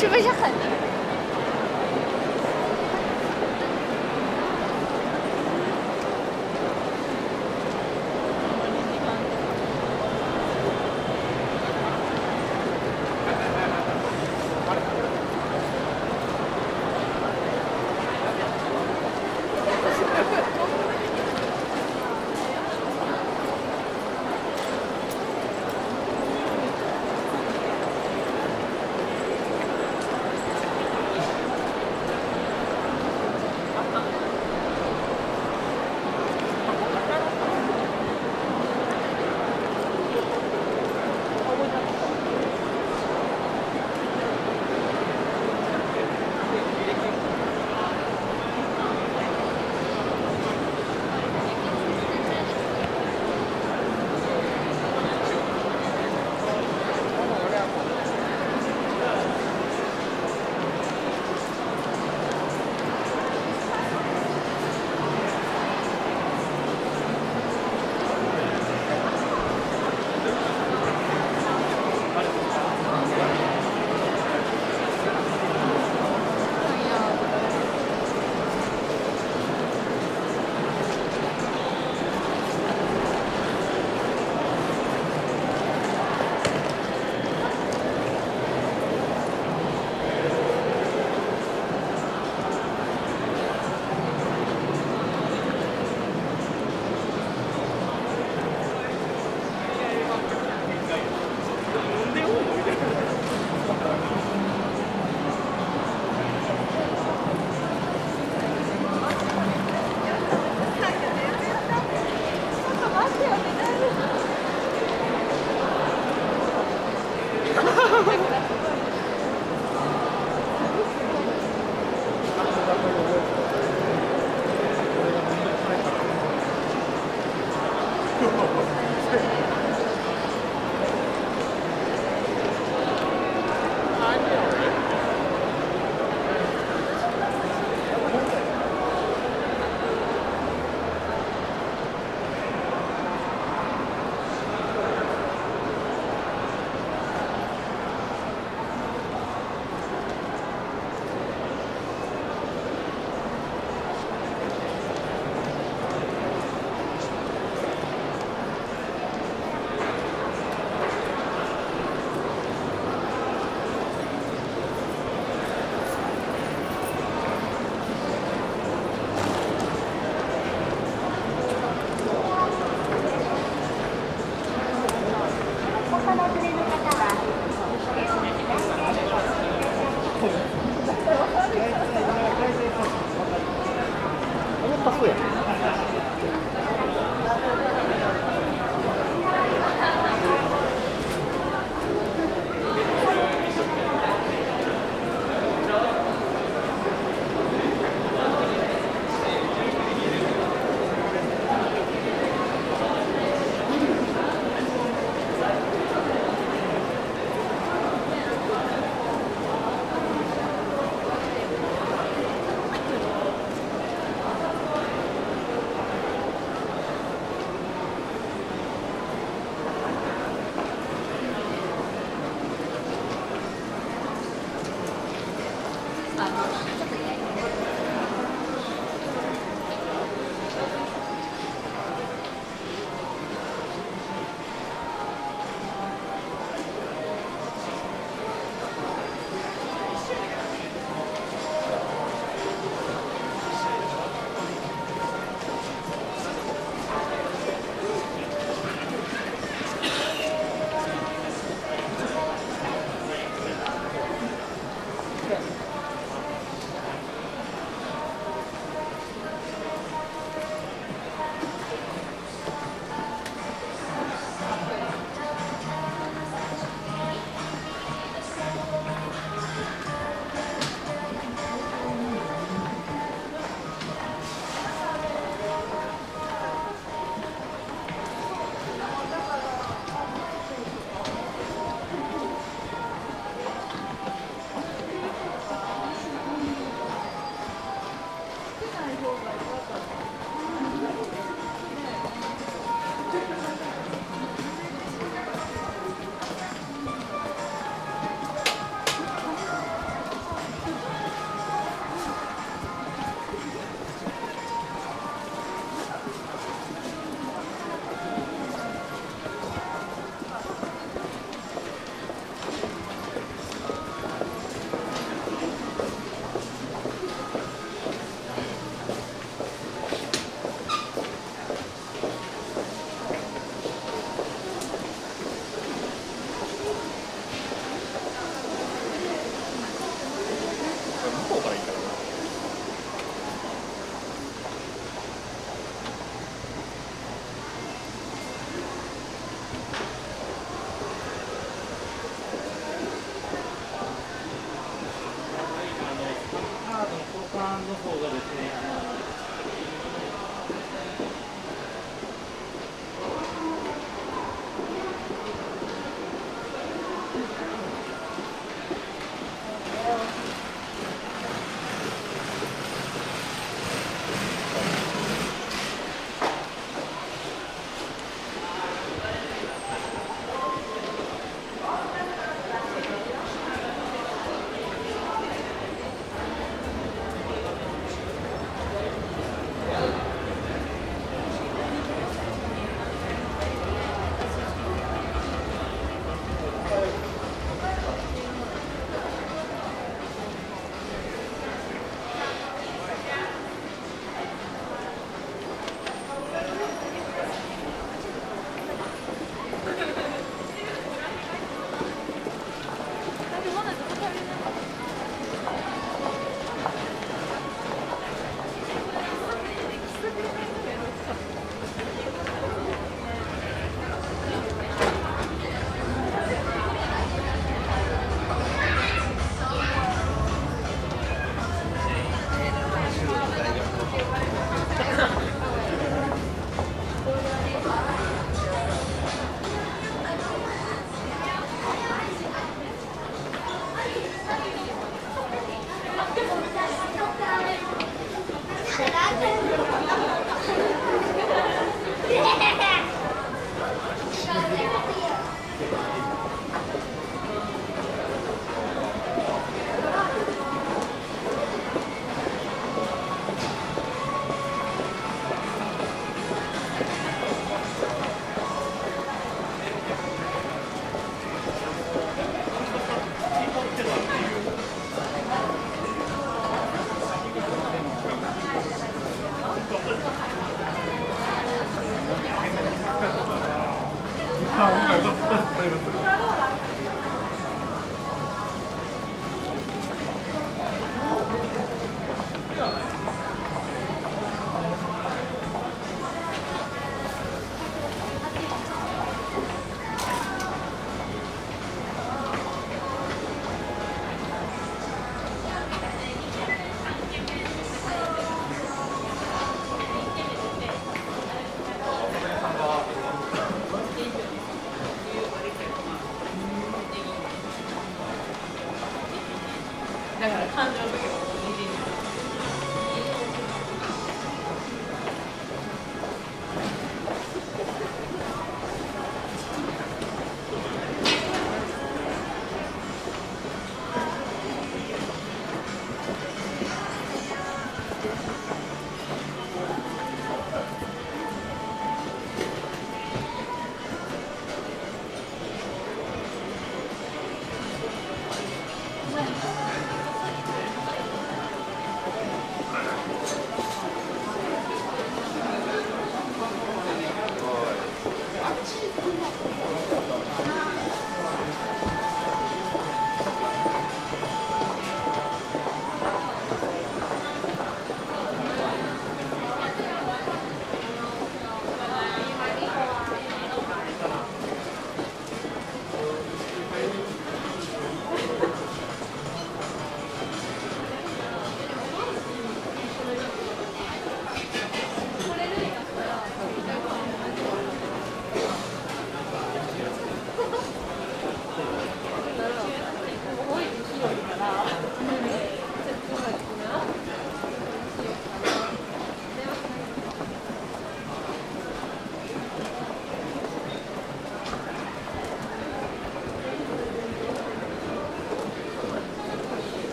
是不是很？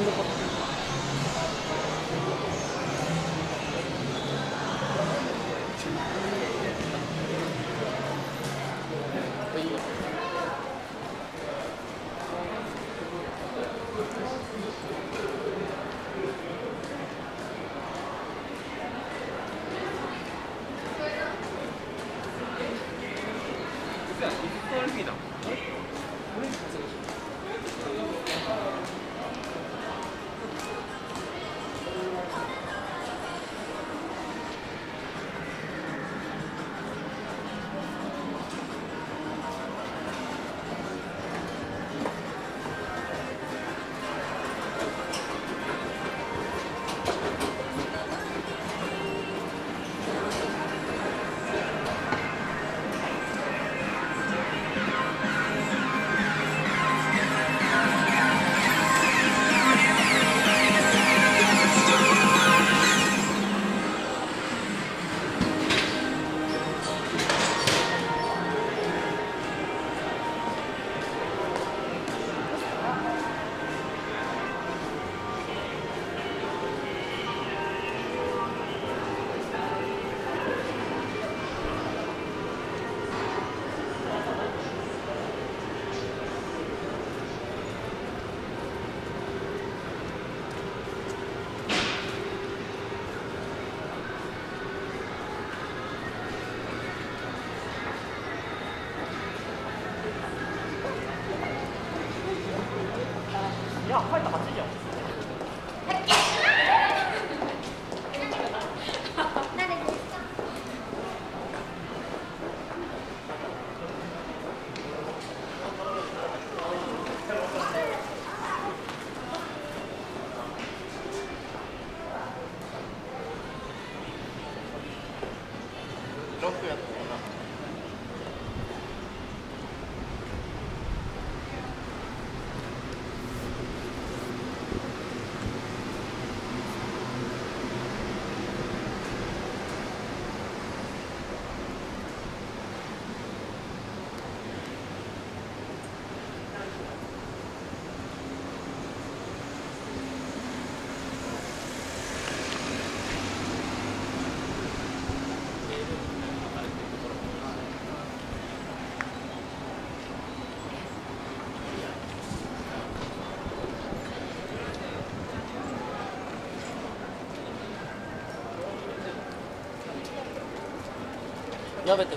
になるやべて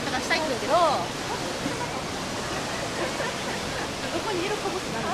出したいって言うけど。どこにいるかもしれない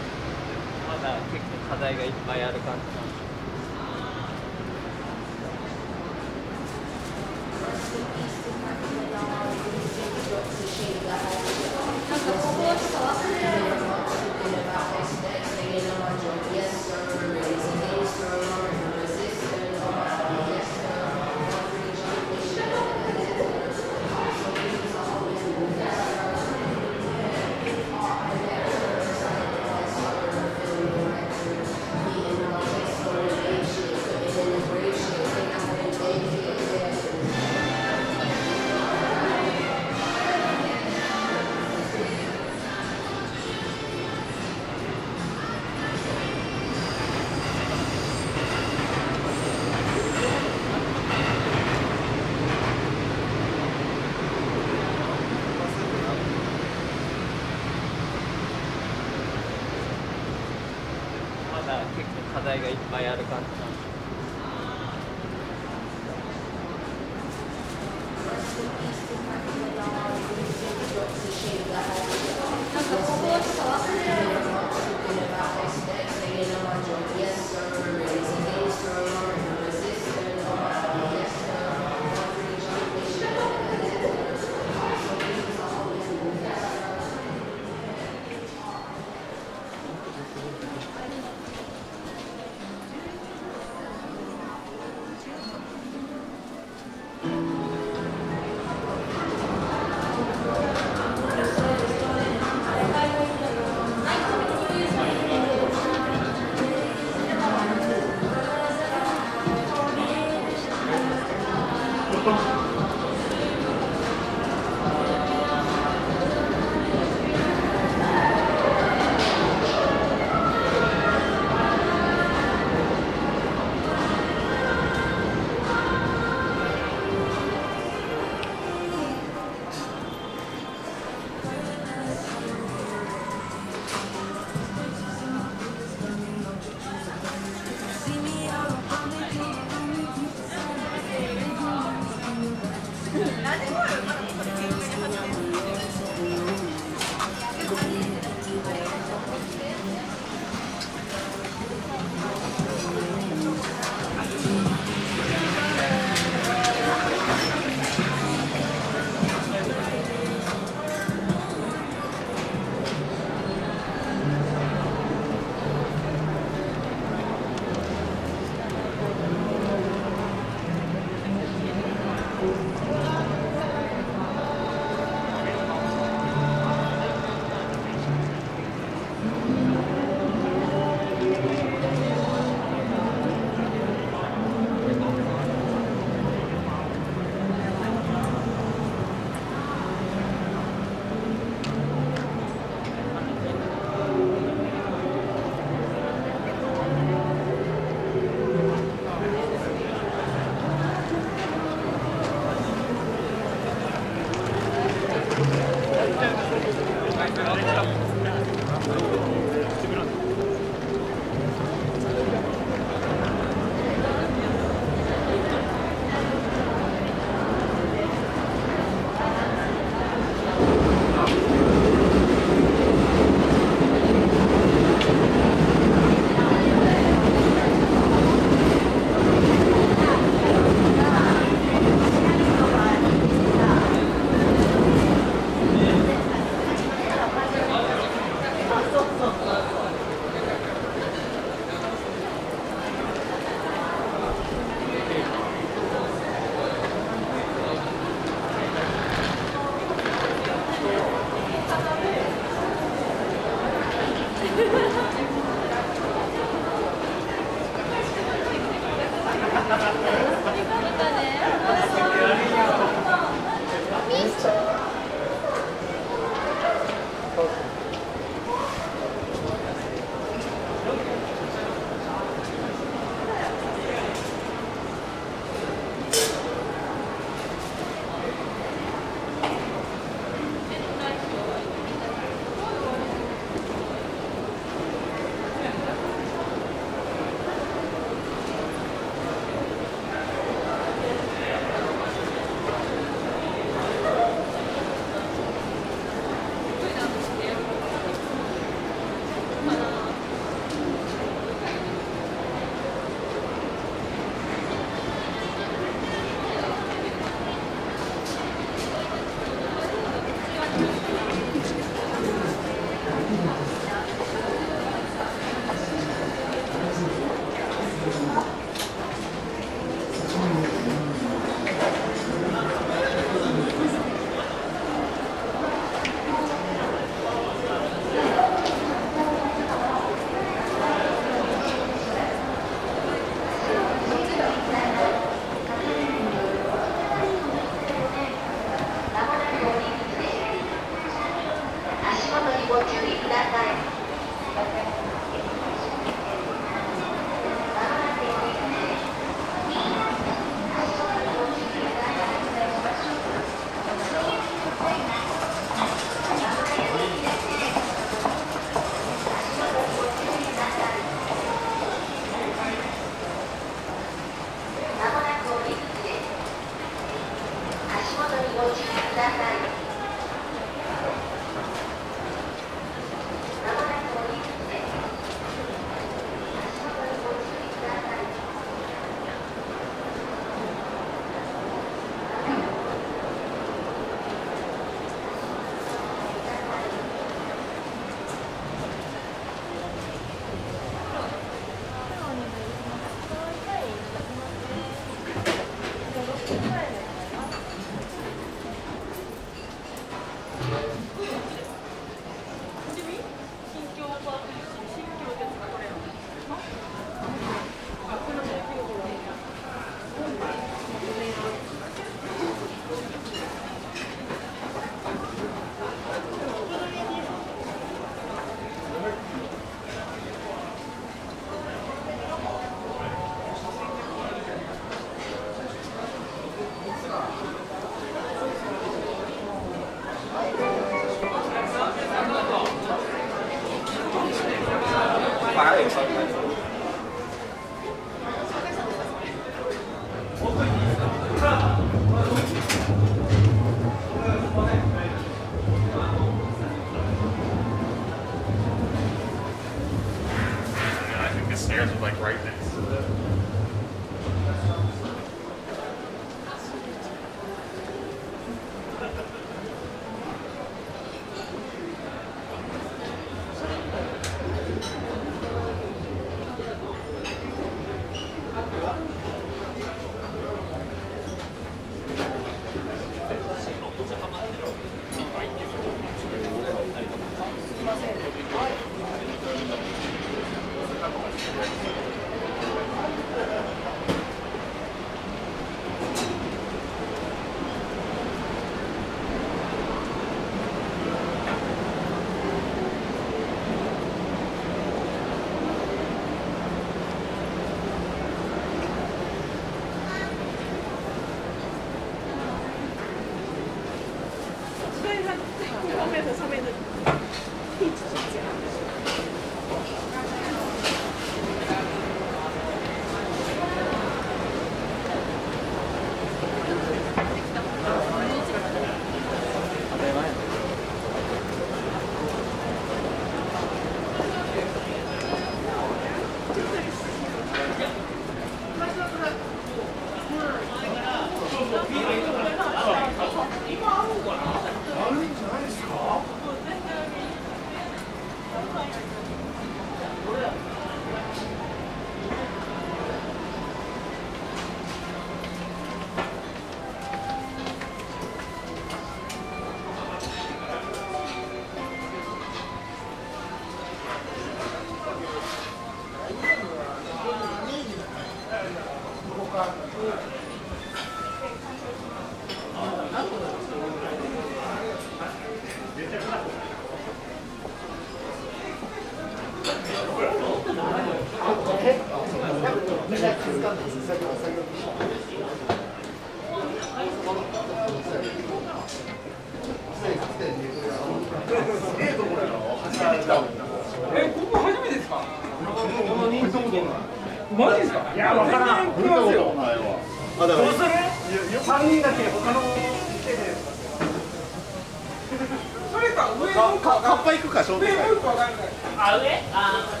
かん